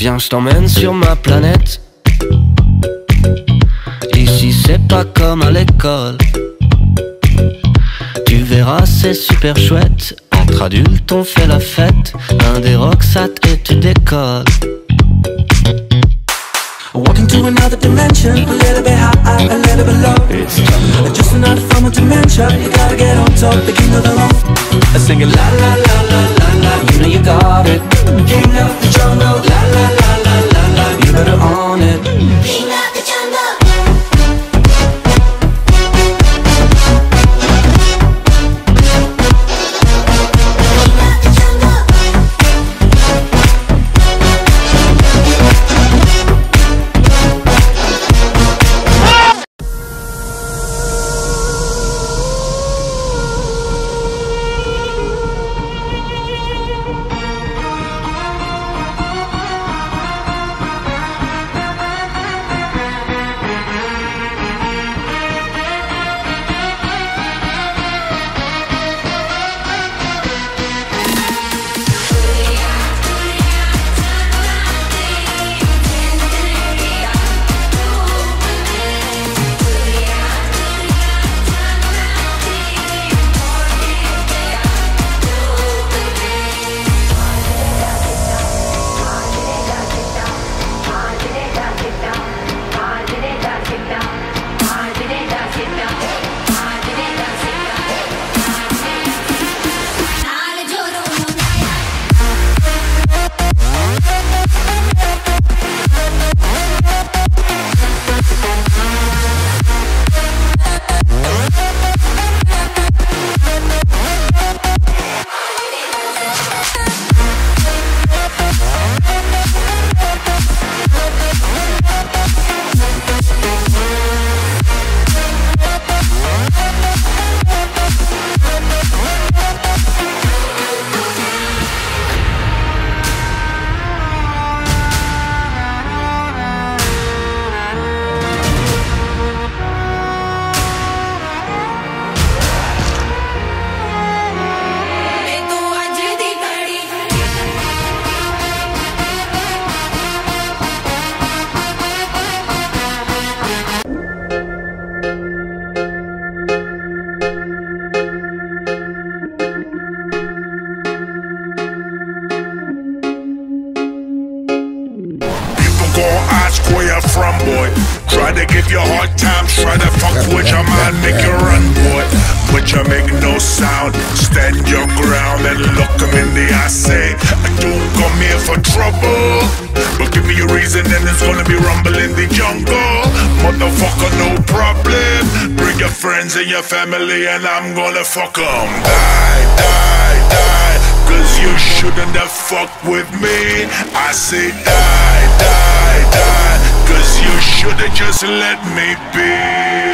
Viens, je t'emmène sur ma planète. Ici, c'est pas comme à l'école. Tu verras, c'est super chouette. Entre adultes, on fait la fête. Un des rocksat et tu décolles. Walking to another dimension, a little bit high, a little bit low. It's jungle. Just another form of dementia. You gotta get on top, the king of the road. Singing la la la la la know you got it. King of the jungle, la la la la la la, you better own it. Try to fuck with your man, make you run, boy. But you make no sound. Stand your ground and look him in the eye. Say, I don't come here for trouble. But give me a reason, and it's gonna be rumble in the jungle. Motherfucker, no problem. Bring your friends and your family, and I'm gonna fuck 'em. Die, die, die. Cause you shouldn't have fucked with me. I say die, die. Should've just let me be.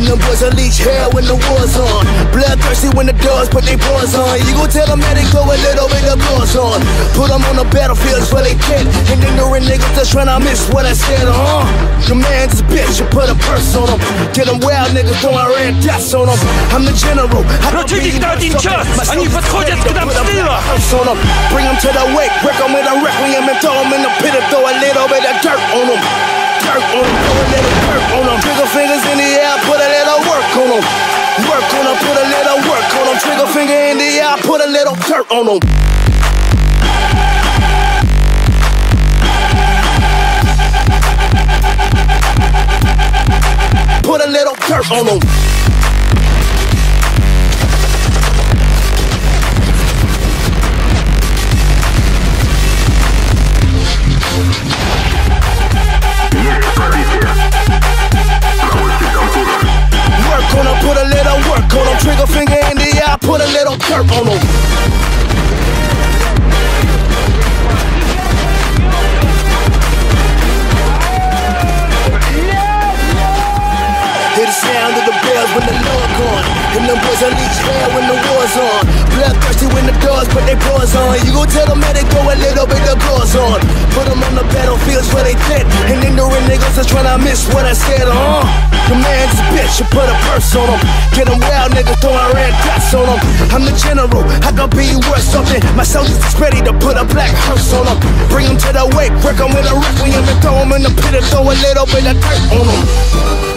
And them boys unleash hell when the war's on. Bloodthirsty when the doors put they paws on. You gon' tell them that they go a little bit of gloss on. Put them on the battlefields where they can. And ignorant niggas just tryna miss what I said, huh? The man's a bitch, you put a purse on them. Get them wild niggas throwing red dots on them. I'm the general. I can Противник be на один worth час. something. My Они soldiers подходят ready к to нам put a слева. black hearse on 'em. Bring them to the wake, break them with a requiem and throw them in the pit and throw a little bit of dirt on them. Dirt on them, throw a little dirt on them. Trigger fingers in the air, put a little work on them. Work on them, put a little work on them. Trigger finger in the air, put a little dirt on them. Put a little dirt on them. Dirt on them. Hear the sound of the bells when the Lord gone. And them boys unleash hell when the war's on. Bloodthirsty when the doors put their paws on. You gon' tell them that they throw a little bit of gloss on. Put them on the battlefields where they fit. And ignorant niggas just tryna miss what I said, huh? The man's a bitch, you put a purse on him. Get them wild niggas throwing red dots on them. I'm the general, I can be worth something. My soldiers is ready to put a black hearse on them. Bring them to the wake, break them with a requiem and throw them in the pit and throw a little bit of dirt on them.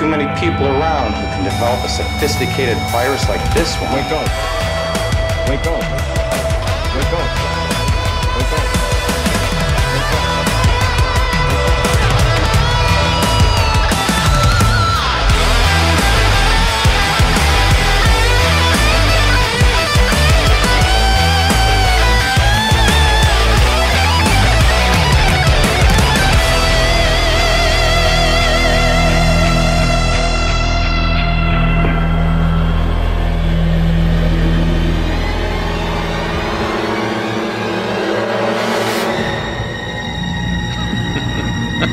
too many people around who can develop a sophisticated virus like this one. Wake up. Wake up. Wake up.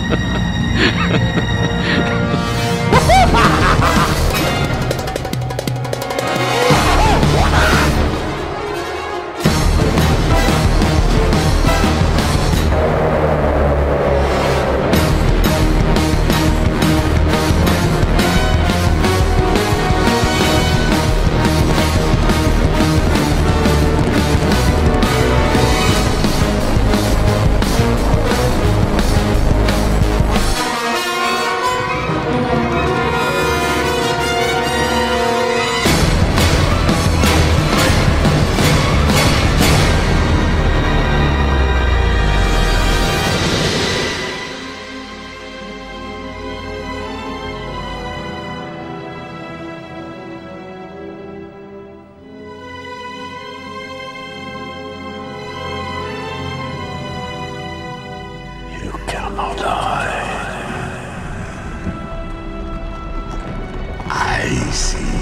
Ha ha ha. sim.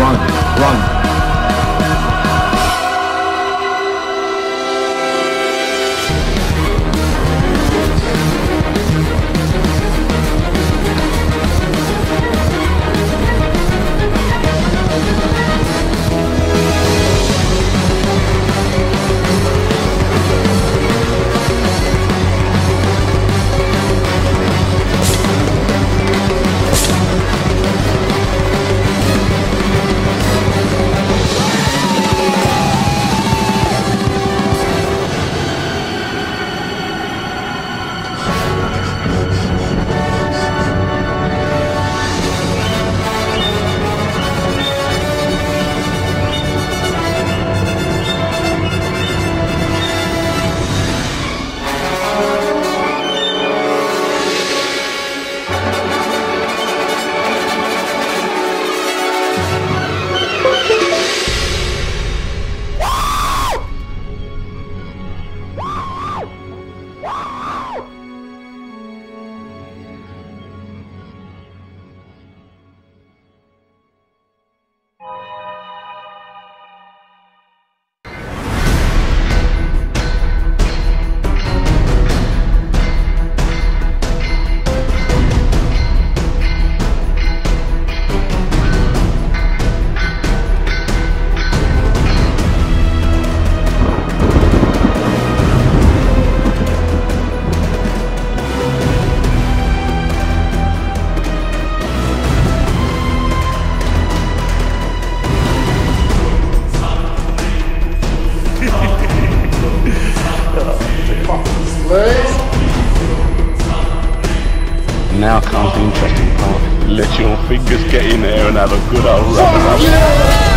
run, run. fingers get in there and have a good old rub.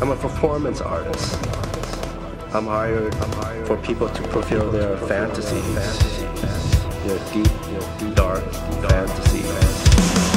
I'm a performance artist. I'm hired, for people to fulfill their fantasies, their deep, dark fantasies.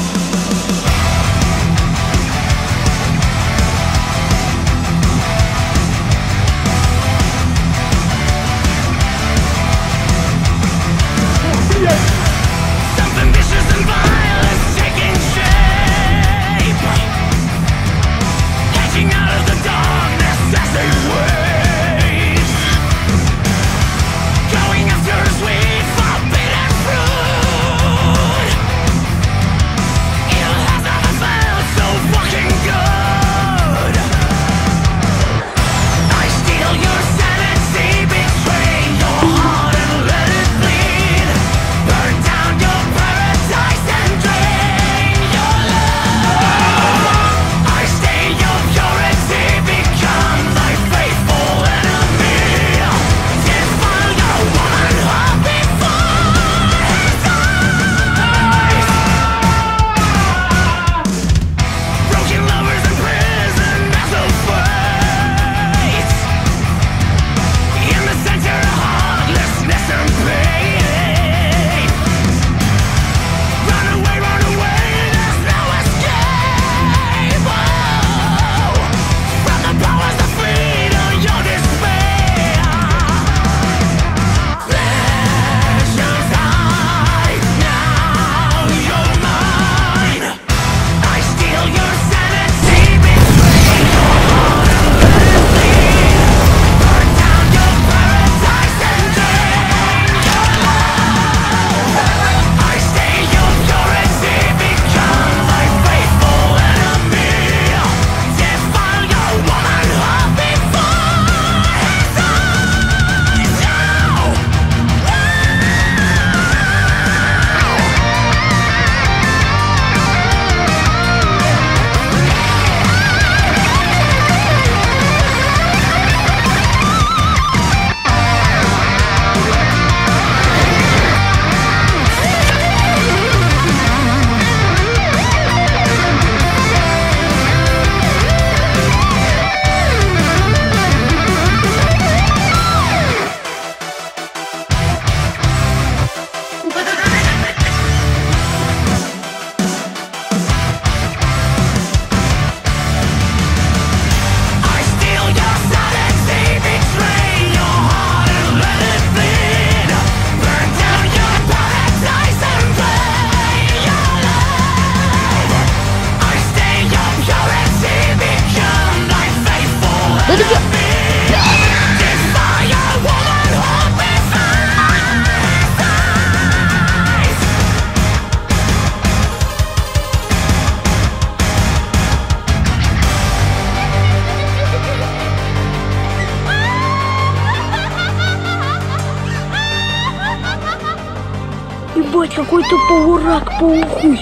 Какой-то полурак, полухуй.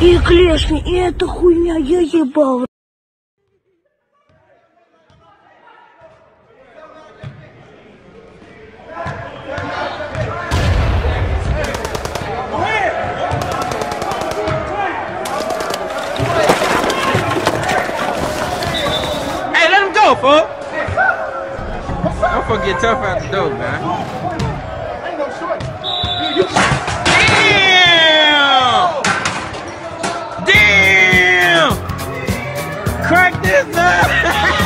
И клешни, и эта хуйня, я ебал. Fool. Don't forget tough out the door, man. Damn! Damn! Crack this up!